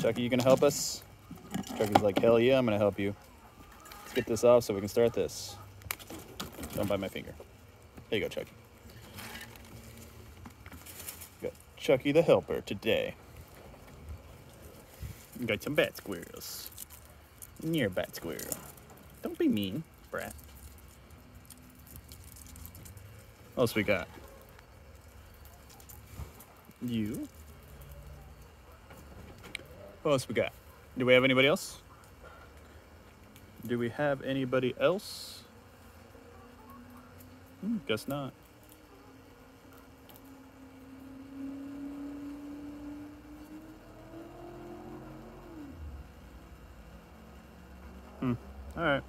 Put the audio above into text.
Chucky, you gonna help us? Chucky's like, hell yeah, I'm gonna help you. Let's get this off so we can start this. Don't bite my finger. There you go, Chucky. Got Chucky the helper today. Got some bat squirrels. You're bat squirrel. Don't be mean, brat. What else we got? You. What else we got? Do we have anybody else? Do we have anybody else? Hmm, guess not. Hmm. All right.